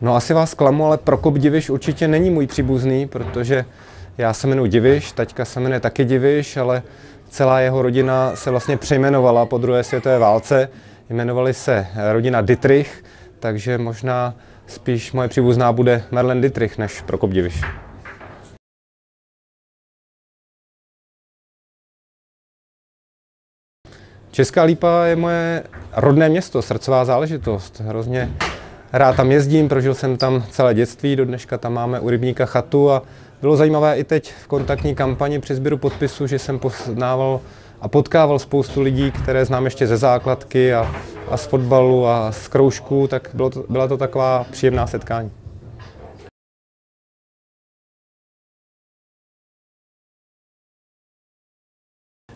No asi vás klamu, ale Prokop Diviš určitě není můj příbuzný, protože já se jmenuji Diviš, taťka se jmenuje taky Diviš, ale celá jeho rodina se vlastně přejmenovala po druhé světové válce. Jmenovali se rodina Dietrich, takže možná spíš moje příbuzná bude Merlen Dietrich než Prokop Diviš. Česká Lípa je moje rodné město, srdcová záležitost. Hrozně rád tam jezdím, prožil jsem tam celé dětství, do dneška tam máme u Rybníka chatu a bylo zajímavé i teď v kontaktní kampani při sběru podpisu, že jsem poznával a potkával spoustu lidí, které znám ještě ze základky a, a z fotbalu a z kroužků, tak bylo to, byla to taková příjemná setkání.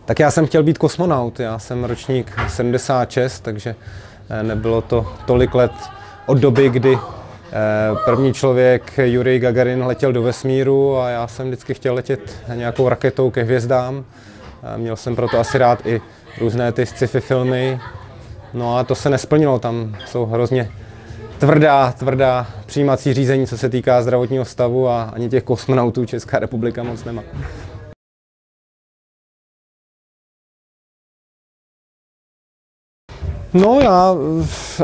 Tak já jsem chtěl být kosmonaut, já jsem ročník 76, takže eh, nebylo to tolik let od doby, kdy eh, první člověk Jurij Gagarin letěl do vesmíru a já jsem vždycky chtěl letět nějakou raketou ke hvězdám. Měl jsem proto asi rád i různé ty sci-fi filmy. No a to se nesplnilo, tam jsou hrozně tvrdá, tvrdá přijímací řízení, co se týká zdravotního stavu a ani těch kosmonautů Česká republika moc nemá. No já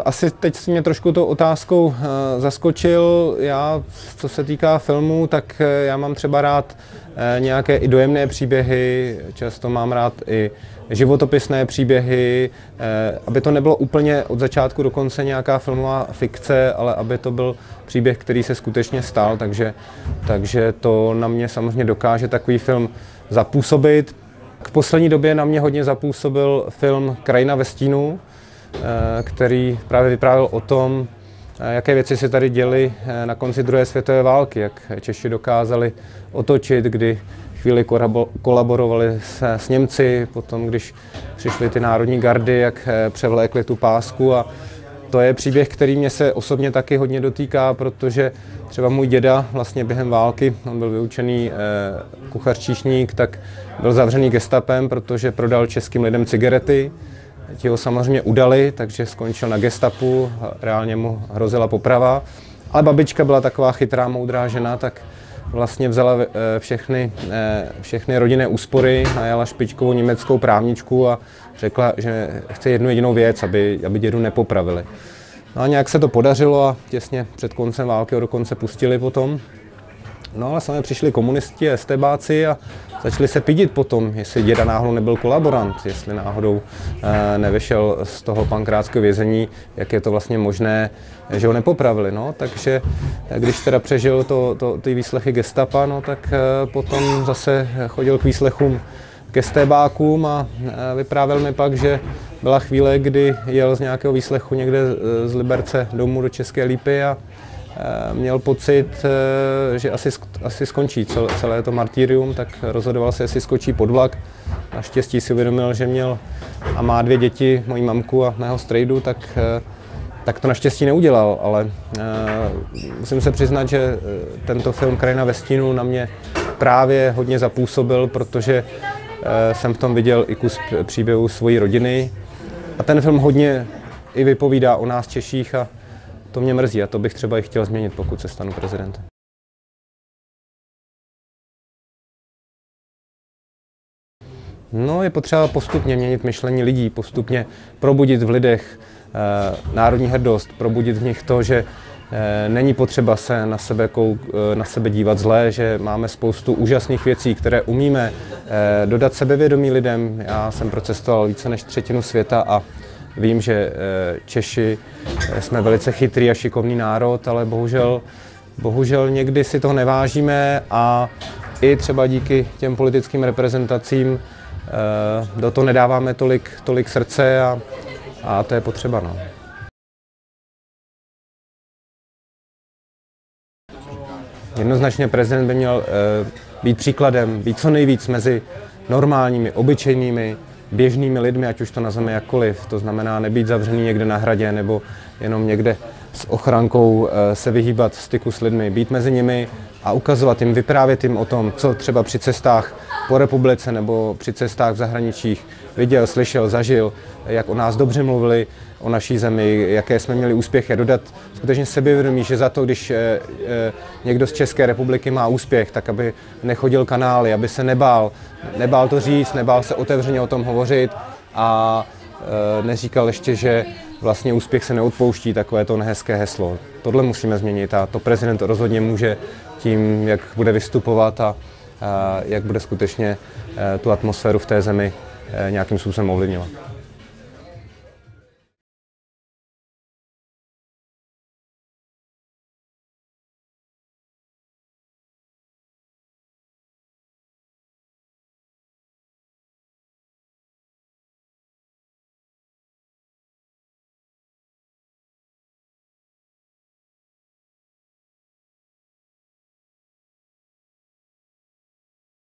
asi teď si mě trošku to otázkou uh, zaskočil. Já, co se týká filmů, tak uh, já mám třeba rád nějaké i dojemné příběhy, často mám rád i životopisné příběhy, aby to nebylo úplně od začátku do konce nějaká filmová fikce, ale aby to byl příběh, který se skutečně stal, takže, takže to na mě samozřejmě dokáže takový film zapůsobit. K poslední době na mě hodně zapůsobil film Krajina ve stínu, Eh, který právě vyprávěl o tom, eh, jaké věci se tady děly eh, na konci druhé světové války, jak Češi dokázali otočit, kdy chvíli kolaborovali se s Němci, potom když přišly ty národní gardy, jak převlékli tu pásku. A to je příběh, který mě se osobně taky hodně dotýká, protože třeba můj děda vlastně během války, on byl vyučený kuchař číšník, tak byl zavřený gestapem, protože prodal českým lidem cigarety Ti ho samozřejmě udali, takže skončil na gestapu, reálně mu hrozila poprava. Ale babička byla taková chytrá, moudrá žena, tak vlastně vzala eh, všechny, eh, všechny rodinné úspory, najala špičkovou německou právničku a řekla, že chce jednu jedinou věc, aby, aby dědu nepopravili. No a nějak se to podařilo a těsně před koncem války ho dokonce pustili potom. No ale samozřejmě přišli komunisti, estebáci a začali se pidit potom, jestli děda náhodou nebyl kolaborant, jestli náhodou e, nevyšel z toho pankrátského vězení, jak je to vlastně možné, že ho nepopravili. No. Takže eh, když teda přežil to, to, ty výslechy gestapa, no, tak e, potom zase chodil k výslechům ke stébákům a vyprávěl mi pak, že byla chvíle, kdy jel z nějakého výslechu někde z Liberce domů do České Lípy a měl pocit, eh, že asi, asi skončí celé to martýrium, tak rozhodoval se, jestli skočí pod vlak. Naštěstí si uvědomil, že měl a má dvě děti, moji mamku a mého strejdu, tak, eh, tak to naštěstí neudělal, ale musím se přiznat, že tento film Krajina ve stínu na mě právě hodně zapůsobil, protože jsem v tom viděl i kus příběhu svojí rodiny. A ten film hodně i vypovídá o nás Češích a to mě mrzí a to bych třeba i chtěl změnit, pokud se stanu prezidentem. No, je potřeba postupně měnit myšlení lidí, postupně probudit v lidech e, národní hrdost, probudit v nich to, že e, není potřeba se na sebe, kou, e, na sebe dívat zlé, že máme spoustu úžasných věcí, které umíme e, dodat sebevědomí lidem. Já jsem procestoval více než třetinu světa a Vím, že eh, Češi eh, jsme velice chytrý a šikovný národ, ale bohužel, bohužel někdy si toho nevážíme a i třeba díky těm politickým reprezentacím eh, do toho nedáváme tolik, tolik srdce a, a to je potřeba. No. Jednoznačně prezident by měl být příkladem, být co nejvíc mezi normálními, obyčejnými, běžnými lidmi, ať už to nazveme jakkoliv. To znamená nebýt zavřený někde na hradě nebo jenom někde s ochrankou eh, se vyhýbat styku s lidmi, být mezi nimi a ukazovat jim, vyprávět jim o tom, co třeba při cestách po republice nebo při cestách v zahraničích viděl, slyšel, zažil, jak o nás dobře mluvili, o naší zemi, jaké jsme měli úspěchy, dodat skutečně sebevědomí, že za to, když eh, eh, někdo z České republiky má úspěch, tak aby nechodil kanály, aby se nebál, nebál to říct, nebál se otevřeně o tom hovořit a eh, neříkal ještě, že vlastně úspěch se neodpouští, takové to nehezké heslo. Tohle musíme změnit a to prezident rozhodně může tím, jak bude vystupovat a, a jak bude skutečně tu atmosféru v té zemi nějakým způsobem ovlivňovat.